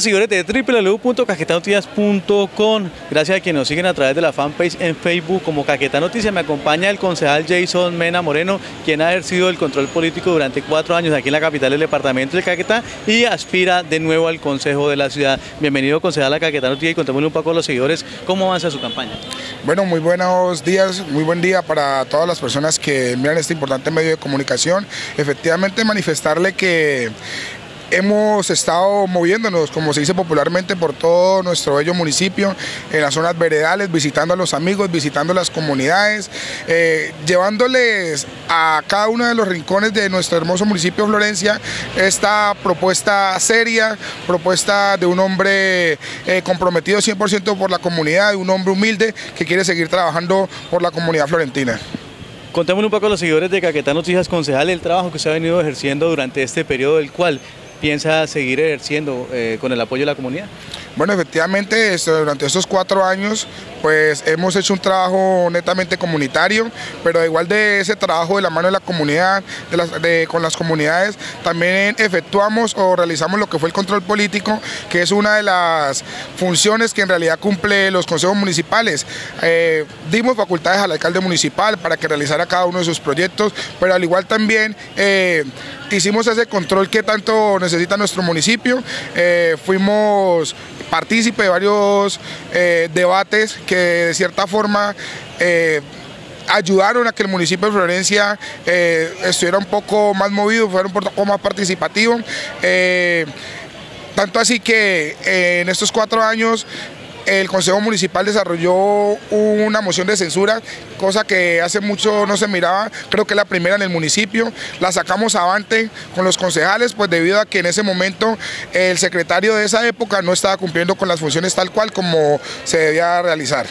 Seguidores de www.caquetanoticias.com Gracias a quienes nos siguen a través de la fanpage en Facebook como Caquetá Noticias. Me acompaña el concejal Jason Mena Moreno, quien ha ejercido el control político durante cuatro años aquí en la capital del departamento de Caquetá y aspira de nuevo al consejo de la ciudad. Bienvenido concejal a Caquetá Noticias y contémosle un poco a los seguidores cómo avanza su campaña. Bueno, muy buenos días, muy buen día para todas las personas que miran este importante medio de comunicación. Efectivamente manifestarle que Hemos estado moviéndonos, como se dice popularmente, por todo nuestro bello municipio, en las zonas veredales, visitando a los amigos, visitando las comunidades, eh, llevándoles a cada uno de los rincones de nuestro hermoso municipio Florencia esta propuesta seria, propuesta de un hombre eh, comprometido 100% por la comunidad, de un hombre humilde que quiere seguir trabajando por la comunidad florentina. Contémosle un poco a los seguidores de Caquetá Noticias Concejal el trabajo que usted ha venido ejerciendo durante este periodo del cual piensa seguir ejerciendo eh, con el apoyo de la comunidad? Bueno, efectivamente, durante estos cuatro años, pues hemos hecho un trabajo netamente comunitario, pero igual de ese trabajo de la mano de la comunidad, con las comunidades, también efectuamos o realizamos lo que fue el control político, que es una de las funciones que en realidad cumple los consejos municipales. Eh, dimos facultades al alcalde municipal para que realizara cada uno de sus proyectos, pero al igual también eh, hicimos ese control que tanto necesita nuestro municipio. Eh, fuimos partícipe de varios eh, debates que de cierta forma eh, ayudaron a que el municipio de Florencia estuviera un poco más movido, fuera un poco más participativo. tanto así que en estos cuatro años el Consejo Municipal desarrolló una moción de censura, cosa que hace mucho no se miraba, creo que es la primera en el municipio, la sacamos avante con los concejales, pues debido a que en ese momento el secretario de esa época no estaba cumpliendo con las funciones tal cual como se debía realizar.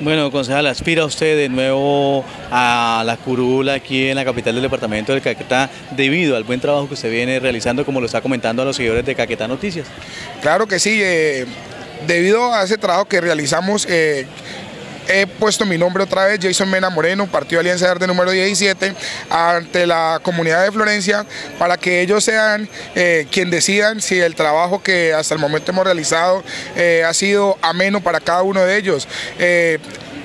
Bueno, concejal, aspira usted de nuevo a la curula aquí en la capital del departamento del Caquetá debido al buen trabajo que usted viene realizando, como lo está comentando a los seguidores de Caquetá Noticias. Claro que sí, eh, Debido a ese trabajo que realizamos, eh, he puesto mi nombre otra vez, Jason Mena Moreno, Partido Alianza Verde número 17, ante la comunidad de Florencia, para que ellos sean eh, quien decidan si el trabajo que hasta el momento hemos realizado eh, ha sido ameno para cada uno de ellos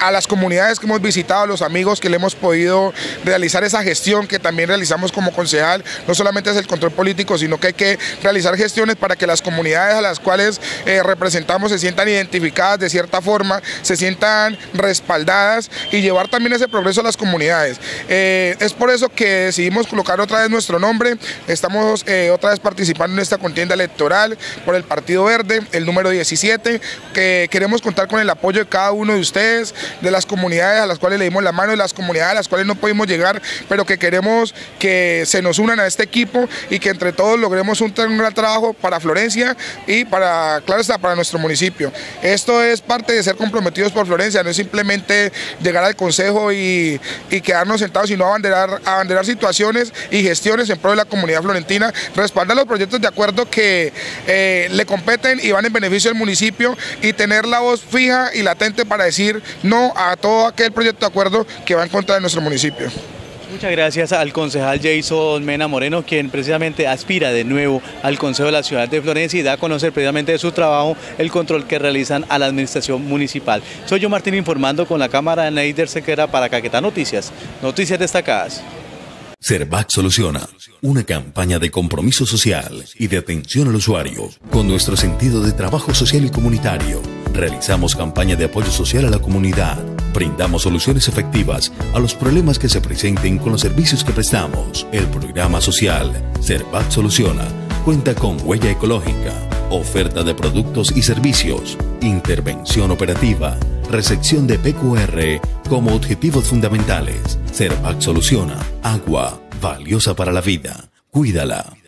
a las comunidades que hemos visitado, a los amigos que le hemos podido realizar esa gestión que también realizamos como concejal, no solamente es el control político, sino que hay que realizar gestiones para que las comunidades a las cuales eh, representamos se sientan identificadas de cierta forma, se sientan respaldadas y llevar también ese progreso a las comunidades. Eh, es por eso que decidimos colocar otra vez nuestro nombre, estamos eh, otra vez participando en esta contienda electoral por el Partido Verde, el número 17, que queremos contar con el apoyo de cada uno de ustedes, de las comunidades a las cuales le dimos la mano, de las comunidades a las cuales no pudimos llegar, pero que queremos que se nos unan a este equipo y que entre todos logremos un, gran trabajo para Florencia y para, claro está, para nuestro municipio. Esto es parte de ser comprometidos por Florencia, no es simplemente llegar al consejo y, quedarnos sentados, sino abanderar, abanderar situaciones y gestiones en pro de la comunidad florentina, respaldar los proyectos de acuerdo que eh, le competen y van en beneficio del municipio y tener la voz fija y latente para decir no a todo aquel proyecto de acuerdo que va en contra de nuestro municipio. Muchas gracias al concejal Jason Mena Moreno, quien precisamente aspira de nuevo al Consejo de la Ciudad de Florencia y da a conocer precisamente de su trabajo el control que realizan a la administración municipal. Soy yo Martín informando con la cámara de Neider Sequera para Caquetá Noticias. Noticias destacadas. Cervac Soluciona, una campaña de compromiso social y de atención al usuario, con nuestro sentido de trabajo social y comunitario. Realizamos campaña de apoyo social a la comunidad. Brindamos soluciones efectivas a los problemas que se presenten con los servicios que prestamos. El programa social Cervac Soluciona cuenta con huella ecológica, oferta de productos y servicios, intervención operativa, recepción de PQR como objetivos fundamentales. Cervac soluciona agua valiosa para la vida. Cuídala.